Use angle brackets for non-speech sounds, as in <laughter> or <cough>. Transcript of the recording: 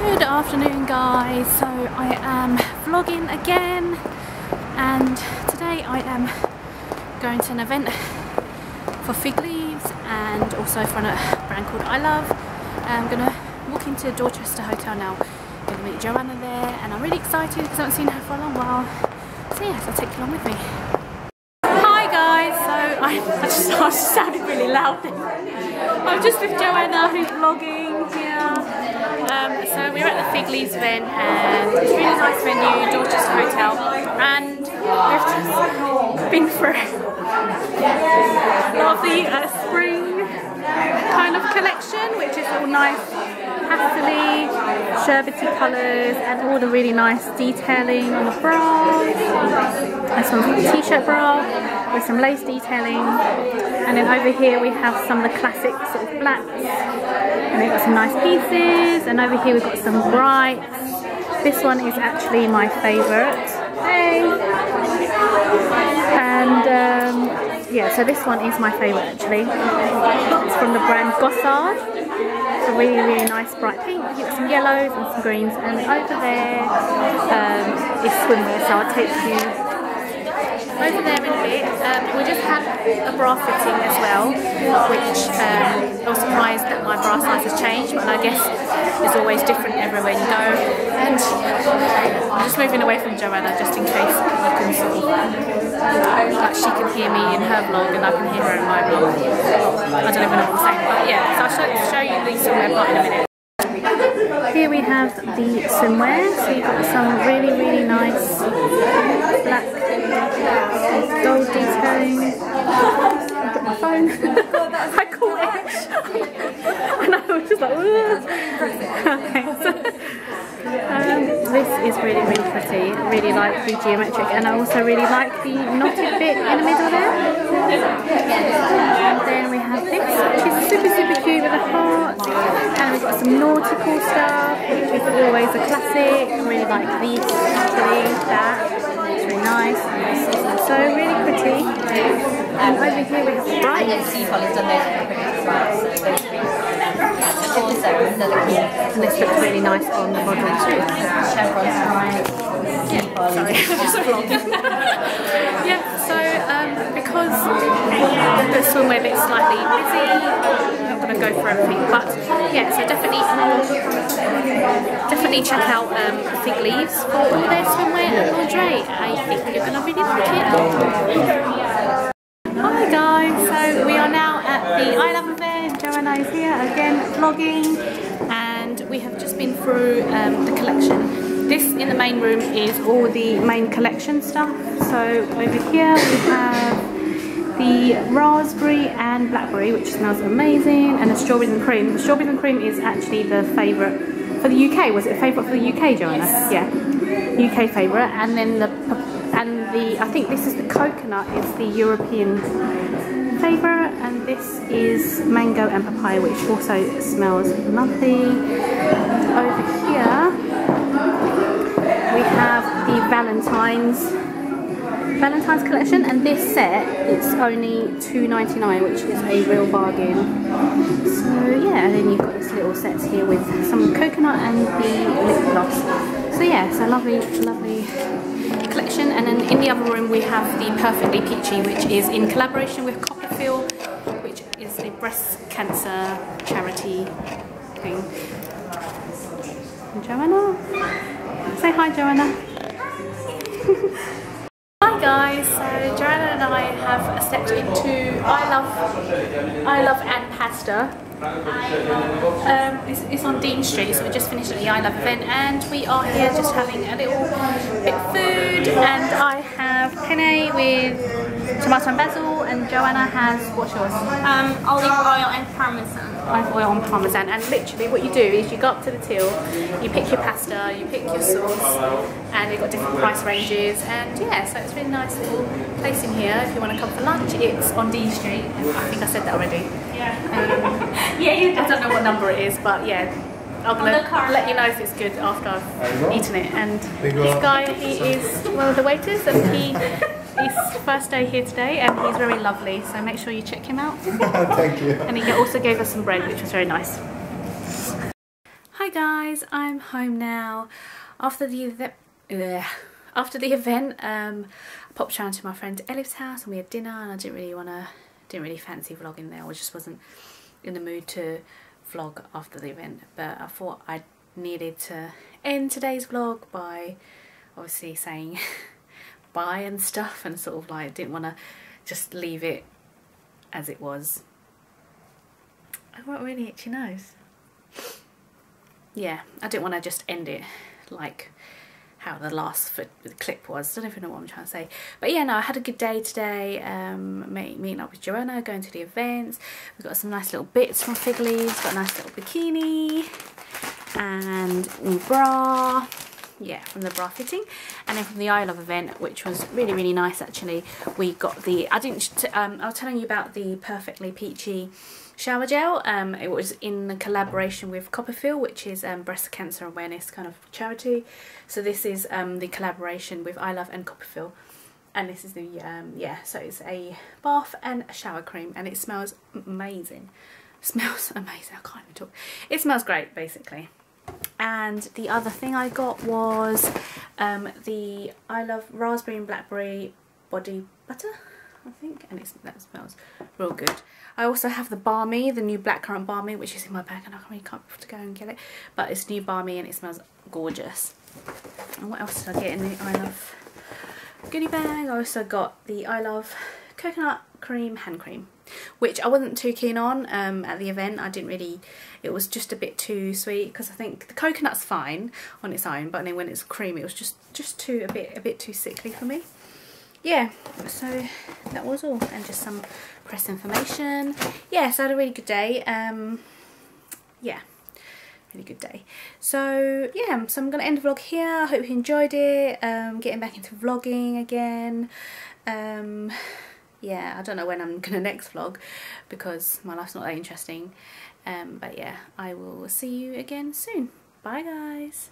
Good afternoon guys, so I am vlogging again and today I am going to an event for Figleaves and also for a brand called I Love. Uh, I'm going to walk into Dorchester Hotel now, I'm going to meet Joanna there and I'm really excited because I haven't seen her for a long while. So yes, I'll take you along with me. Hi guys, so I, <laughs> I just I sounded really loud then. I'm just with Joanna who's vlogging here. Um, so we're at the Figleaves and it's a really nice venue, Dorchester Hotel, and we've just been through lovely uh, spring kind of collection, which is all nice pastely, sherbety colours and all the really nice detailing on the bras. One's a t-shirt bra with some lace detailing. And then over here we have some of the classic sort of. And we've got some nice pieces. And over here we've got some brights. This one is actually my favourite. Hey! And um, yeah, so this one is my favourite actually. It's from the brand Gossard. It's a really, really nice bright pink. You've got some yellows and some greens. And over there um, is swimwear, so I'll take you over there in a bit. Um, we just had a bra fitting as well, which um, I was surprised that my bra size has changed, but I guess it's always different everywhere you go. And I'm just moving away from Joanna just in case you can sort of, like she can hear me in her vlog and I can hear her in my vlog. I don't even know what I'm saying, but yeah, so I'll show, show you the swimwear part in a minute. Here we have the swimwear, so you've got some really, really nice black gold detailing. I got my phone. I caught it. and I was just like, okay, so, um, this is really, really pretty. Really like the geometric and I also really like the knotted bit in the middle there. And then we have this, which is super, super cute with a heart. And we've got some nautical stuff, which is always a classic. I really like this, actually, that. It's really nice. So really pretty. And over here we have bright. And this looks really nice on the model too. Yeah, so um, because the swimwear bit's slightly busy, I'm not going to go for everything, but yeah, so definitely definitely check out um, Figleaves for all their swimwear and lingerie. I think you're going to really like it. Hi guys, so we are now at the I Love. Is here again vlogging and we have just been through um, the collection. This in the main room is all the main collection stuff. So over here we have the raspberry and blackberry which smells amazing and the strawberries and cream. The strawberries and cream is actually the favourite for the UK. Was it a favourite for the UK, Joanna? Yes. Yeah, UK favourite and then the and the I think this is the coconut is the European favourite and this is mango and papaya which also smells lovely. Over here we have the Valentine's Valentine's collection and this set it's only $2.99 which is a real bargain. So yeah and then you've got this little sets here with some coconut and the lip gloss. So yeah, so lovely, lovely collection and then in the other room we have the Perfectly Peachy which is in collaboration with Which is a breast cancer charity thing. Joanna? Say hi Joanna. <laughs> hi guys, so Joanna and I have stepped into I Love I Love and Pasta um, it's, it's, on Dean Street, so we just finished at the I Love event and we are here just having a little bit of food and I have penne with tomato and basil and Joanna has, what's yours? Um, olive oil and parmesan. Olive oil and parmesan and literally what you do is you go up to the till, you pick your pasta, you pick your sauce and they've got different price ranges and yeah, so it's a really nice little place in here if you want to come for lunch. It's on Dean Street, I think I said that already. Yeah. Um, <laughs> yeah, you I don't know what number it is, but yeah. I'm gonna let you know if it's good after I've eaten it. And this guy, he is one of the waiters, and he <laughs> first day here today, and he's very lovely. So make sure you check him out. <laughs> Thank you. And he also gave us some bread, which was very nice. Hi guys, I'm home now. After the event, after the event, um, I popped round to my friend Elif's house and we had dinner and I didn't really want to, didn't really fancy vlogging there. I just wasn't in the mood to vlog after the event. But I thought I needed to end today's vlog by obviously saying <laughs> bye and stuff and sort of like didn't want to just leave it as it was. I've got really itchy nose. Yeah, I didn't want to just end it like how the last clip was. I don't even know what I'm trying to say. But yeah, no, I had a good day today. Um, meeting up with Joanna, going to the events. We've got some nice little bits from Figleaves. Got a nice little bikini and new bra. Yeah, from the bra fitting. And then from the I Love event, which was really, really nice actually. We got the, I didn't, um, I was telling you about the Perfectly Peachy shower gel. Um, it was in the collaboration with CoppaFeel, which is um, breast cancer awareness kind of charity. So this is um, the collaboration with I Love and CoppaFeel. And this is the, um, yeah, so it's a bath and a shower cream and it smells amazing. smells <laughs> amazing, I can't even talk. It smells great, basically. And the other thing I got was um, the I Love Raspberry and Blackberry Body Butter, I think. And that smells real good. I also have the Balmi, the new blackcurrant Balmi, which is in my bag and I really can't to go and get it. But it's new Balmi and it smells gorgeous. And what else did I get in the I Love goodie bag? I also got the I Love coconut cream hand cream which I wasn't too keen on um, at the event. I didn't really it was just a bit too sweet because I think the coconut's fine on its own but then when it's cream it was just just too a bit a bit too sickly for me. Yeah so that was all and just some press information. Yeah so I had a really good day um yeah really good day. So yeah so I'm gonna end the vlog here. I hope you enjoyed it um getting back into vlogging again. Um yeah I don't know when I'm <laughs> gonna next vlog because my life's not that interesting. Um but yeah I will see you again soon. Bye guys